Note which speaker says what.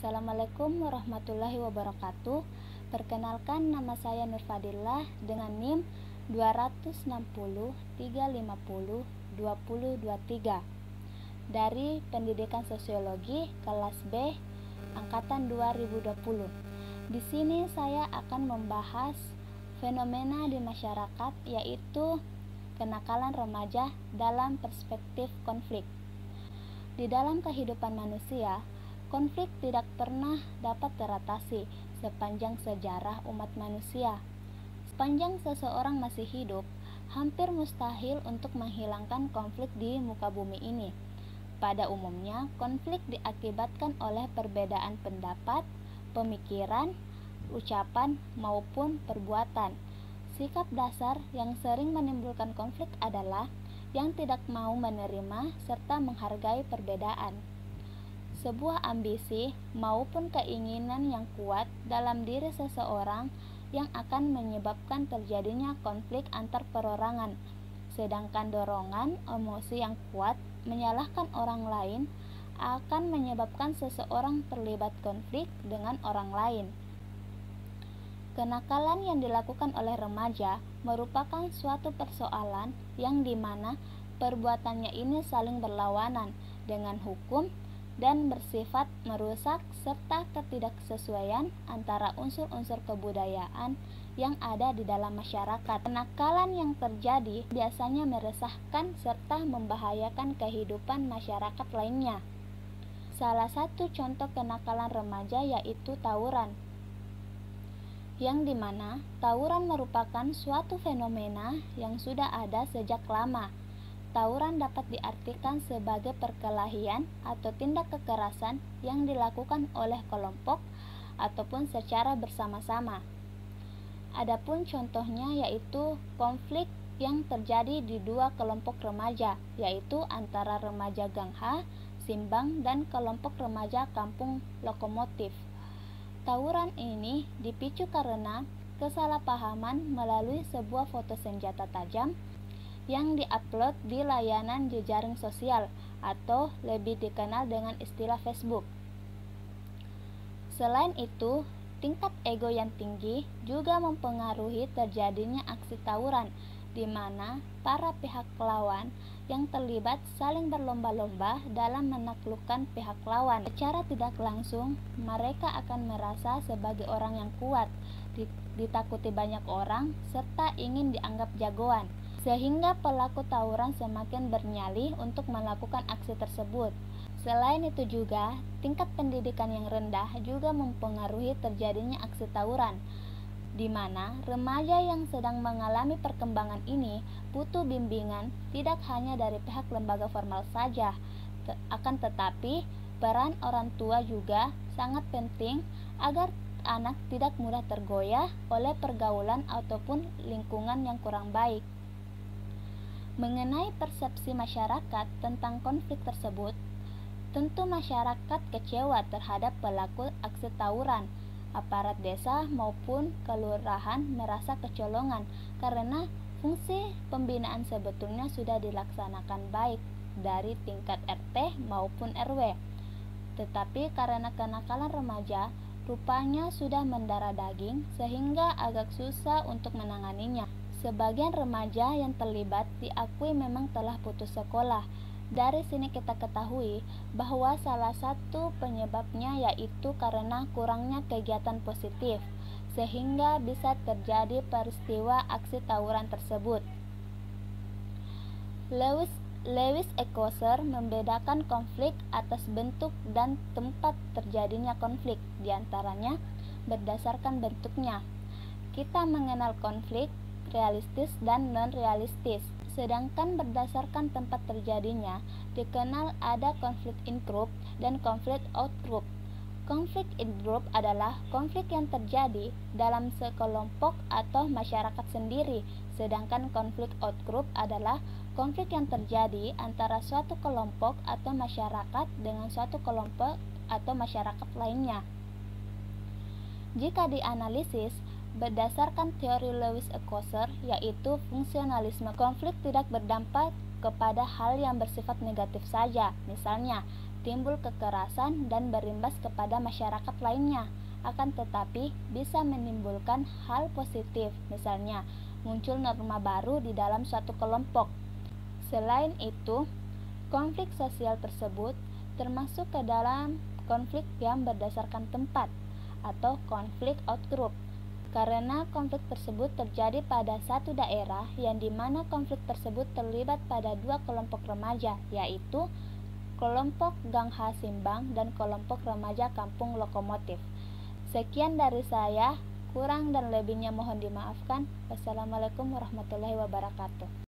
Speaker 1: Assalamualaikum warahmatullahi wabarakatuh. Perkenalkan nama saya Nur Fadillah dengan NIM 260 350 2023 dari Pendidikan Sosiologi kelas B angkatan 2020. Di sini saya akan membahas fenomena di masyarakat yaitu kenakalan remaja dalam perspektif konflik. Di dalam kehidupan manusia, konflik tidak pernah dapat teratasi sepanjang sejarah umat manusia. Sepanjang seseorang masih hidup, hampir mustahil untuk menghilangkan konflik di muka bumi ini. Pada umumnya, konflik diakibatkan oleh perbedaan pendapat, pemikiran, ucapan, maupun perbuatan. Sikap dasar yang sering menimbulkan konflik adalah yang tidak mau menerima serta menghargai perbedaan. Sebuah ambisi maupun keinginan yang kuat dalam diri seseorang yang akan menyebabkan terjadinya konflik antar perorangan, sedangkan dorongan emosi yang kuat menyalahkan orang lain akan menyebabkan seseorang terlibat konflik dengan orang lain. Kenakalan yang dilakukan oleh remaja merupakan suatu persoalan yang di mana perbuatannya ini saling berlawanan dengan hukum dan bersifat merusak serta ketidaksesuaian antara unsur-unsur kebudayaan yang ada di dalam masyarakat. Kenakalan yang terjadi biasanya meresahkan serta membahayakan kehidupan masyarakat lainnya. Salah satu contoh kenakalan remaja yaitu tawuran yang di mana tawuran merupakan suatu fenomena yang sudah ada sejak lama. Tawuran dapat diartikan sebagai perkelahian atau tindak kekerasan yang dilakukan oleh kelompok ataupun secara bersama-sama. Adapun contohnya yaitu konflik yang terjadi di dua kelompok remaja, yaitu antara remaja Gangha, Simbang, dan kelompok remaja Kampung Lokomotif. Tawuran ini dipicu karena kesalahpahaman melalui sebuah foto senjata tajam yang diupload di layanan jejaring sosial atau lebih dikenal dengan istilah Facebook. Selain itu, tingkat ego yang tinggi juga mempengaruhi terjadinya aksi tawuran di mana para pihak lawan yang terlibat saling berlomba-lomba dalam menaklukkan pihak lawan. Secara tidak langsung, mereka akan merasa sebagai orang yang kuat, ditakuti banyak orang, serta ingin dianggap jagoan. Sehingga pelaku tawuran semakin bernyali untuk melakukan aksi tersebut. Selain itu juga, tingkat pendidikan yang rendah juga mempengaruhi terjadinya aksi tawuran di mana remaja yang sedang mengalami perkembangan ini butuh bimbingan tidak hanya dari pihak lembaga formal saja, akan tetapi peran orang tua juga sangat penting agar anak tidak mudah tergoyah oleh pergaulan ataupun lingkungan yang kurang baik. Mengenai persepsi masyarakat tentang konflik tersebut, tentu masyarakat kecewa terhadap pelaku aksi tawuran aparat desa maupun kelurahan merasa kecolongan karena fungsi pembinaan sebetulnya sudah dilaksanakan baik dari tingkat RT maupun RW. Tetapi karena kenakalan remaja, rupanya sudah mendarah daging sehingga agak susah untuk menanganinya. Sebagian remaja yang terlibat diakui memang telah putus sekolah dari sini kita ketahui bahwa salah satu penyebabnya yaitu karena kurangnya kegiatan positif, sehingga bisa terjadi peristiwa aksi tawuran tersebut. Lewis Lewis Ekoser membedakan konflik atas bentuk dan tempat terjadinya konflik, di antaranya berdasarkan bentuknya. Kita mengenal konflik realistis dan non-realistis. Sedangkan berdasarkan tempat terjadinya, dikenal ada konflik in-group dan konflik out-group. Konflik in-group adalah konflik yang terjadi dalam sekelompok atau masyarakat sendiri, sedangkan konflik out-group adalah konflik yang terjadi antara suatu kelompok atau masyarakat dengan suatu kelompok atau masyarakat lainnya. Jika dianalisis, Berdasarkan teori Lewis Ekoser, yaitu fungsionalisme konflik tidak berdampak kepada hal yang bersifat negatif saja. Misalnya, timbul kekerasan dan berimbas kepada masyarakat lainnya. Akan tetapi, bisa menimbulkan hal positif, misalnya muncul norma baru di dalam suatu kelompok. Selain itu, konflik sosial tersebut termasuk ke dalam konflik yang berdasarkan tempat atau konflik outgroup karena konflik tersebut terjadi pada satu daerah yang di mana konflik tersebut terlibat pada dua kelompok remaja, yaitu kelompok Gang Hasimbang dan kelompok remaja Kampung Lokomotif. Sekian dari saya, kurang dan lebihnya mohon dimaafkan. Wassalamualaikum warahmatullahi wabarakatuh.